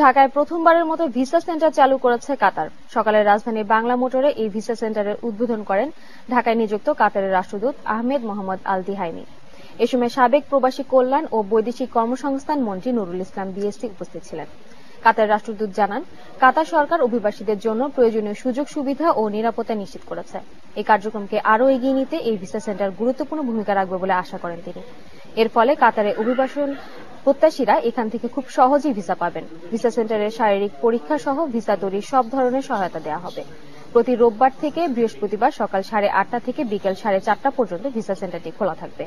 ঢাকায় প্রথমবারের মতো ভিসা সেন্টার চালু করেছে কাতার। সকালে রাজধানী বাংলা মোটরে এই ভিসা সেন্টারের উদ্বোধন করেন ঢাকায় নিযুক্ত কাতারের রাষ্ট্রদূত আহমেদ মোহাম্মদ আল দিহাইনি এ সময় সাবেক প্রবাসী কল্যাণ ও বৈদেশিক কর্মসংস্থান মন্ত্রী নুরুল ইসলাম বিএসটি উপস্থিত ছিলেন। কাতার রাষ্ট্রদূত জানান, কাতার সরকার অভিবাসীদের জন্য প্রয়োজনীয় সুযোগ, সুবিধা ও নিরাপত্তা নিশ্চিত করেছে। এই কার্যক্রমকে আরও এগিয়ে নিতে এই ভিসা সেন্টার গুরুত্বপূর্ণ ভূমিকা রাখবে বলে আশা করেন তিনি। এর ফলে কাতারে অভিবাসন প্রত্যাশীরা এখান থেকে খুব সহজেই ভিসা পাবেন। ভিসা সেন্টারের শারীরিক পরীক্ষা সহ ভিসা তৈরির সব ধরনের সহায়তা দেওয়া হবে। প্রতি রোববার থেকে বৃহস্পতিবার সকাল সাড়ে আটটা থেকে বিকেল সাড়ে চারটা পর্যন্ত ভিসা সেন্টারটি খোলা থাকবে।